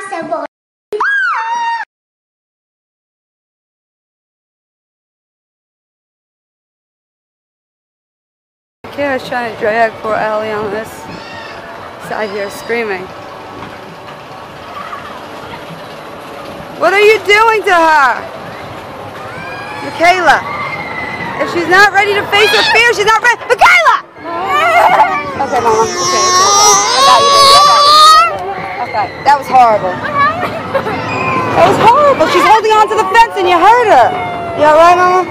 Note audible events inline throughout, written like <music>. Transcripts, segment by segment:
impossible. Kara's trying to drag poor Allie on this side here screaming. What are you doing to her? Mikayla, if she's not ready to face her fear, she's not ready. Mikayla! Okay, Mama. Okay, okay. I got you. I got you. Okay, that was horrible. That was horrible. She's holding on to the fence and you hurt her. You alright, Mama?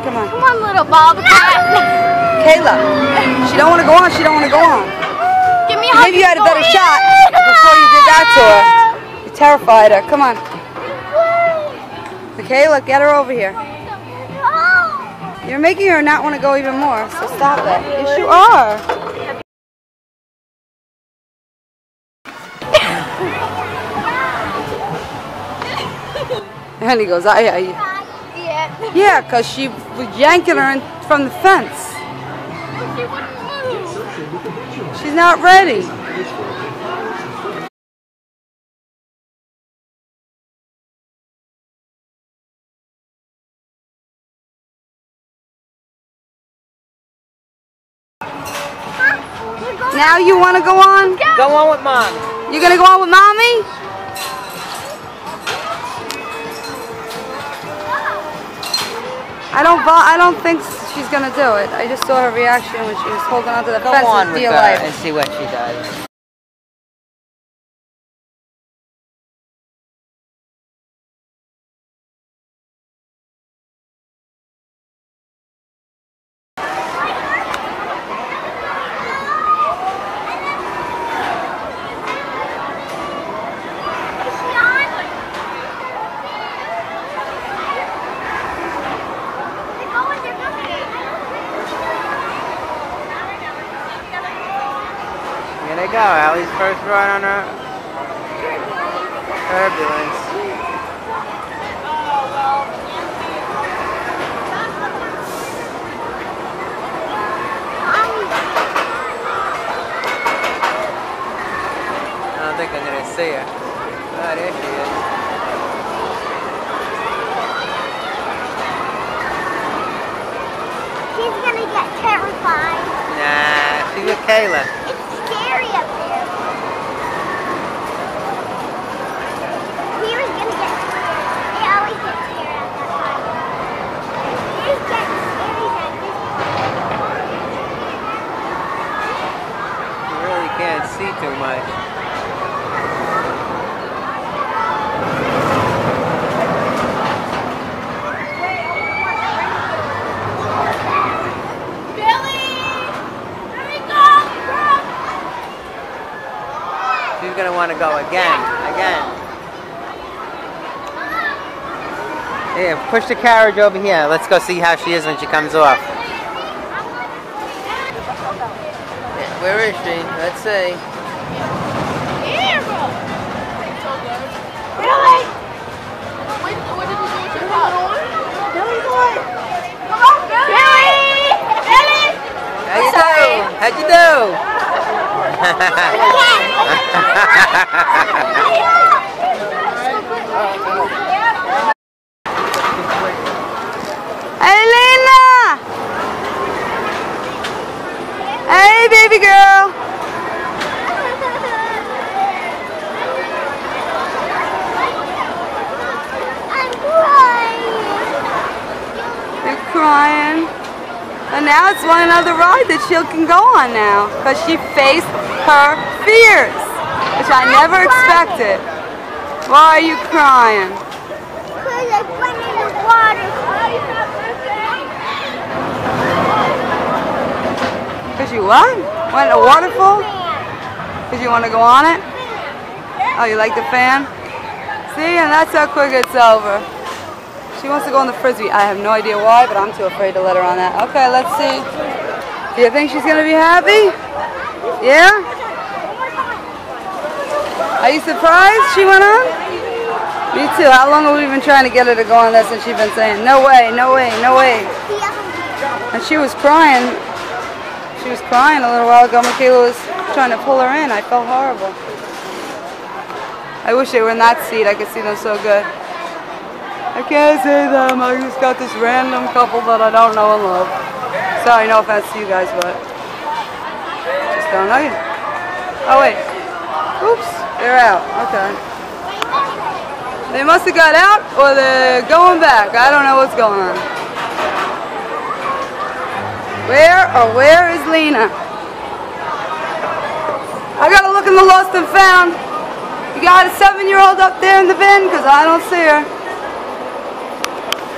Come on. Come on, little bobcat. <laughs> Kayla, she don't want to go on. She don't want to go on. Give me a Maybe you had a better shot before you did that to her. You terrified her. Come on. Mikayla, get her over here. You're making her not want to go even more, so stop it. Yes, you are. And he goes, I, I, Yeah. yeah, because she was yanking her in, from the fence. She wouldn't move. She's not ready. Now you want to go on? Go on with mom. You're going to go on with mommy? I don't I don't think she's going to do it. I just saw her reaction when she was holding onto the Go fence on with with life. and see what she does. They go. Allie's first run on her turbulence. I don't think I'm gonna see her. Oh, there she is. She's gonna get terrified. Nah, she's with Kayla. It's scary up there. Peter's gonna get scared. They always get scared at that time. They get scary at this You really can't see too much. She's gonna want to go again, again. Yeah, push the carriage over here. Let's go see how she is when she comes off. Where is she? Let's see. How you do? How'd you do? <laughs> Hey, Lena! Hey, baby girl! I'm crying. You're crying. And now it's one another ride that she can go on now. Because she faced her fears. Which I never expected. Why are you crying? Because I went in the water. Because you what? Went in a waterfall? Because you want to go on it? Oh, you like the fan? See, and that's how quick it's over. She wants to go on the frisbee. I have no idea why, but I'm too afraid to let her on that. Okay, let's see. Do you think she's going to be happy? Yeah? Are you surprised she went on? Me too. How long have we been trying to get her to go on this and she's been saying, no way, no way, no way. And she was crying. She was crying a little while ago. Mikayla was trying to pull her in. I felt horrible. I wish they were in that seat. I could see them so good. I can't see them. I just got this random couple that I don't know and love. Sorry, no offense to you guys, but just don't know you. Oh wait. Oops, they're out. Okay. They must have got out or they're going back. I don't know what's going on. Where or where is Lena? I gotta look in the lost and found. You got a seven-year-old up there in the bin? Because I don't see her.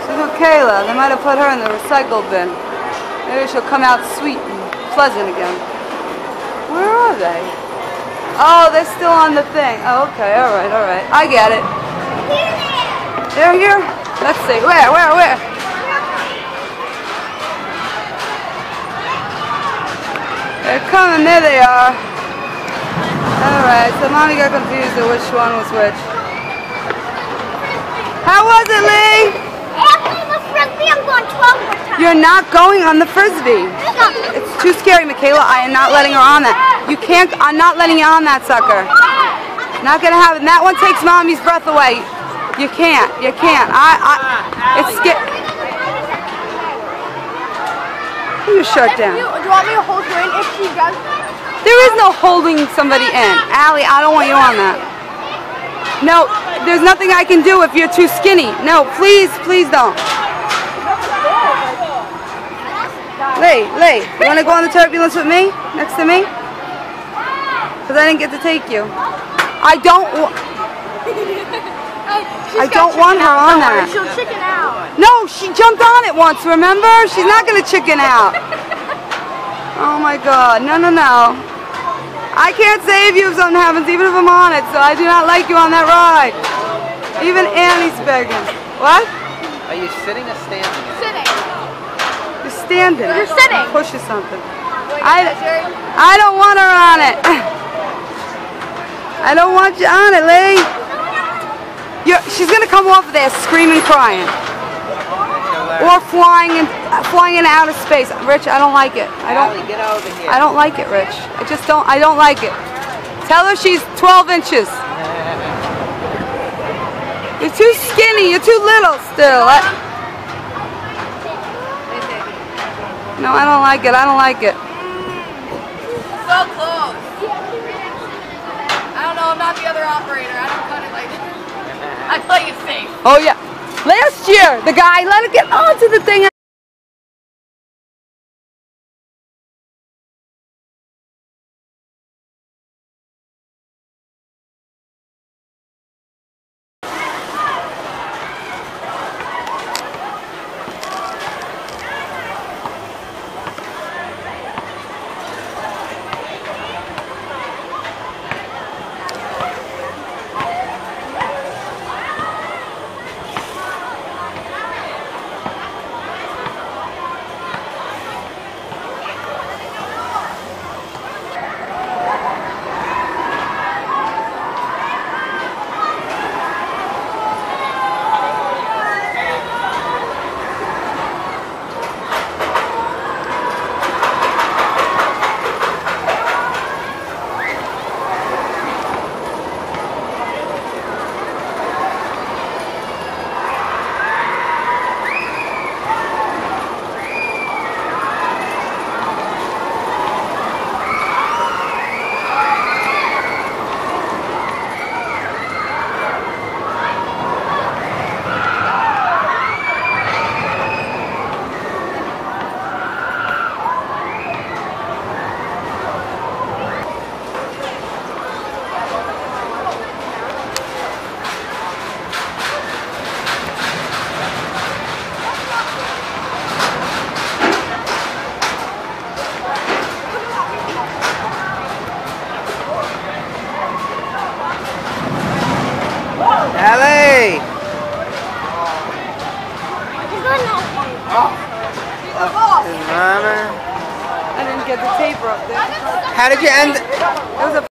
She's with Kayla. They might have put her in the recycle bin. Maybe she'll come out sweet and pleasant again. Where are they? Oh, they're still on the thing. Oh, okay. All right, all right. I get it. They're here? Let's see. Where, where, where? They're coming. There they are. Alright, so mommy got confused at which one was which. How was it, Lee? I'm going 12 more times. You're not going on the frisbee. It's too scary, Mikayla. I am not letting her on that. You can't, I'm not letting you on that sucker. Not gonna happen. That one takes mommy's breath away. You can't. You can't. I, I, it's scary. Put your shirt down. you, do you want me to hold her in if she does? There is no holding somebody in. Allie, I don't want you on that. No, there's nothing I can do if you're too skinny. No, please, please don't. Lee, Lee, you want to go on the turbulence with me? Next to me? Because I didn't get to take you. I don't wa- <laughs> I don't want her on that. She'll chicken out. No, she jumped on it once, remember? She's not going to chicken out. <laughs> Oh my god, no, no, no. I can't save you if something happens, even if I'm on it, so I do not like you on that ride. Even Annie's begging. What? Are you sitting or standing? Sitting. You're standing. You're sitting. Push you something. I, I don't want her on it. I don't want you on it, Lee. You're, she's gonna come off of there screaming, crying, or flying in, flying in outer space. Rich, I don't like it. I don't. Allie, get over here. I don't like it, Rich. I just don't. I don't like it. Tell her she's 12 inches. <laughs> You're too skinny. You're too little still. I, no, I don't like it. I don't like it. So close. I don't know. I'm not the other operator. I don't cut it like that. <laughs> I play it safe. Oh yeah. Last year, the guy let it get onto the thing. Allie! Mama. Oh. I didn't get the taper up there. How did you end? It was a